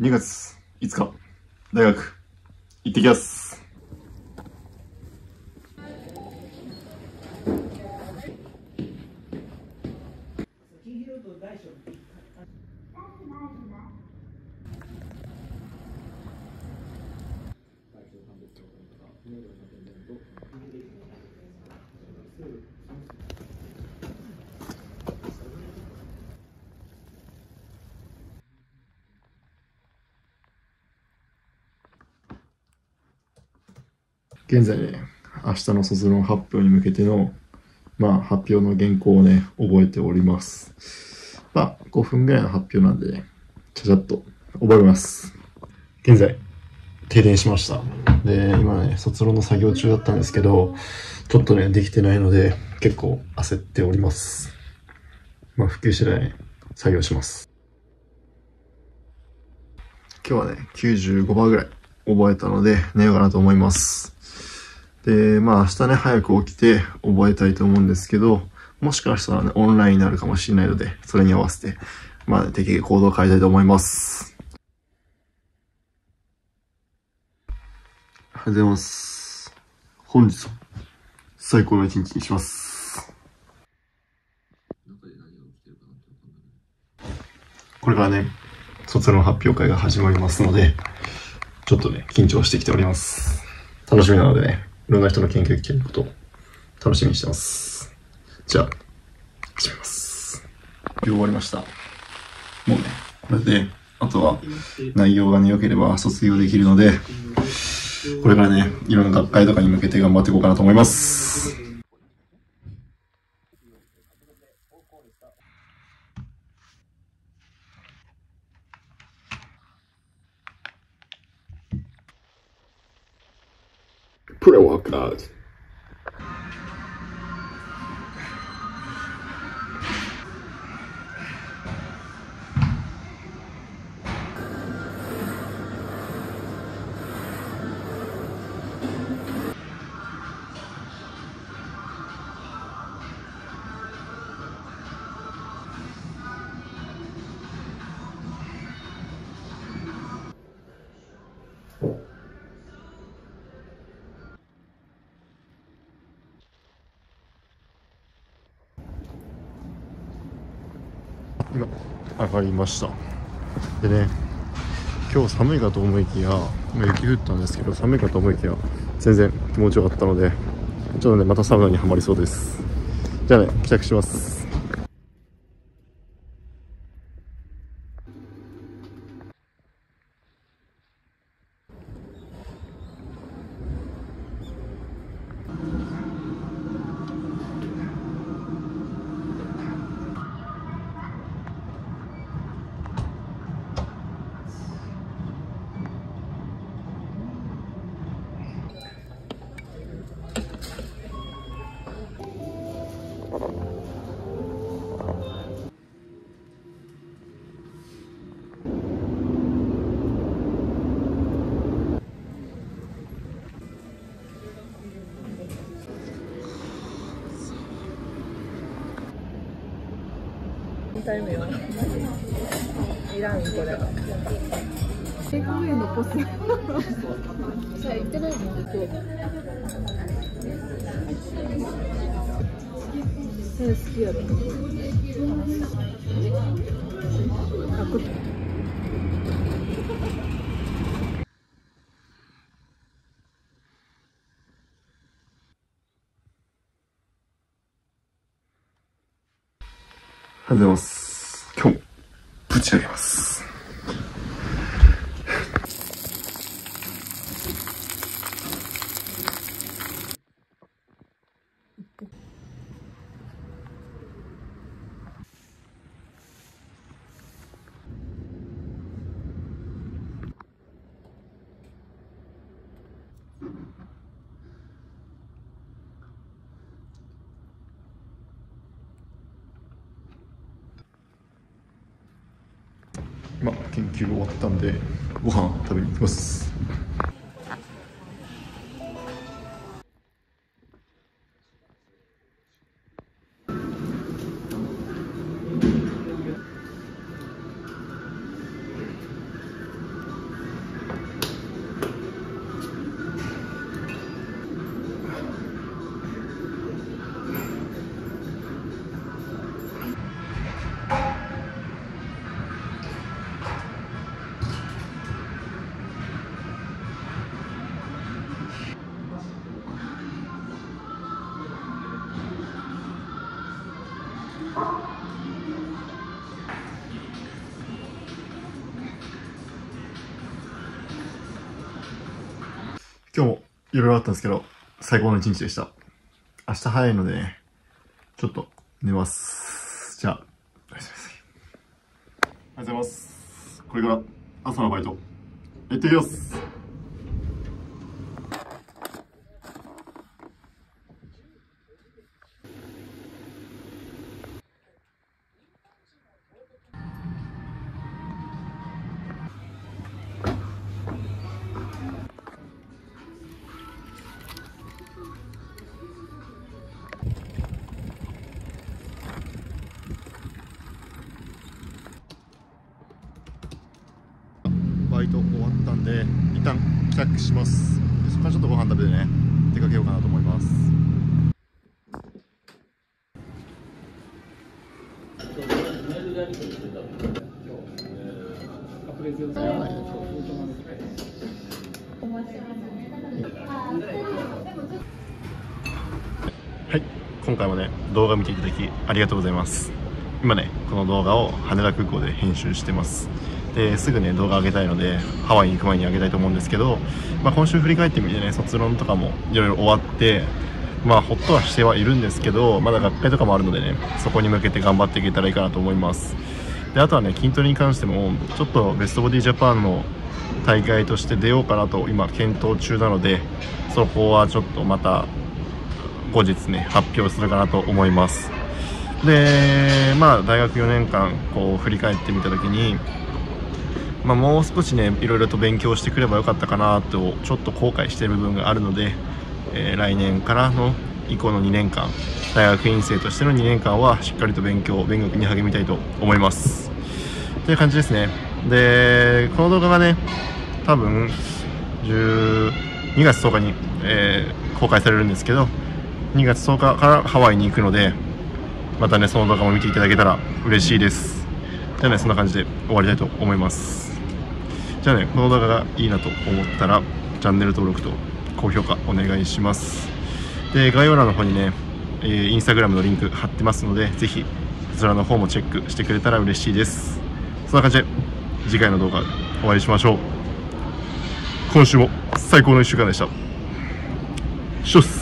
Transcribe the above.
2月5日、大学、行ってきます。現在ね、明日の卒論発表に向けての、まあ、発表の原稿をね、覚えております。まあ、5分ぐらいの発表なんでね、ちゃちゃっと覚えます。現在、停電しました。で、今ね、卒論の作業中だったんですけど、ちょっとね、できてないので、結構焦っております。まあ、普及次第、作業します。今日はね、95%ぐらい覚えたので、寝ようかなと思います。で、まあ明日ね、早く起きて覚えたいと思うんですけど、もしかしたらね、オンラインになるかもしれないので、それに合わせて、まあ、適宜行動を変えたいと思います。おはようございます。本日は、最高の一日にします。これからね、卒論発表会が始まりますので、ちょっとね、緊張してきております。楽しみなのでね、ろんな人の研究聞けることを楽しみにしてます。じゃあ、始めます。終わりました。もうね、これで、あとは内容がね、良ければ卒業できるので、これからね、いろんな学会とかに向けて頑張っていこうかなと思います。prayer walk cards 今上がりました。でね今日寒いかと思いきや雪降ったんですけど寒いかと思いきや全然気持ちよかったのでちょっとねまたサウナにはまりそうです。じゃあね帰宅します。タイムよ。いらんこれ。セグウェイのポスさあ行ってないの今日。好きやろ。あこりがとうございます。今日もぶち上げます。今研究終わったんでご飯食べに行きます。今日もいろいろあったんですけど、最高の一日でした。明日早いのでね、ちょっと寝ます。じゃあ、おやすみなさい。おはようございます。これから朝のバイト、行ってきます。バイト終わったんで、一旦帰宅します。そこからちょっとご飯食べてね、出かけようかなと思います。はい、今回もね、動画見ていただきありがとうございます。今ね、この動画を羽田空港で編集してます。で、すぐね、動画上げたいので、ハワイに行く前に上げたいと思うんですけど、まあ今週振り返ってみてね、卒論とかもいろいろ終わって、まあほっとはしてはいるんですけど、まだ学会とかもあるのでね、そこに向けて頑張っていけたらいいかなと思います。で、あとはね、筋トレに関しても、ちょっとベストボディジャパンの大会として出ようかなと今検討中なので、そこはちょっとまた後日ね発表するかなと思いますでまあ大学4年間こう振り返ってみた時にまあ、もう少しねいろいろと勉強してくればよかったかなとちょっと後悔している部分があるので、えー来年からの以降の2年間大学院生としての2年間はしっかりと勉強勉学に励みたいと思います。という感じですね。でこの動画がね多分12月10日に、えー公開されるんですけど2月10日からハワイに行くのでまたねその動画も見ていただけたら嬉しいです。じゃあねそんな感じで終わりたいと思います。じゃあねこの動画がいいなと思ったらチャンネル登録と高評価お願いします。で概要欄の方にね、えーインスタグラムのリンク貼ってますのでぜひそちらの方もチェックしてくれたら嬉しいです。そんな感じで次回の動画お会いしましょう。今週も最高の1週間でした。シュッ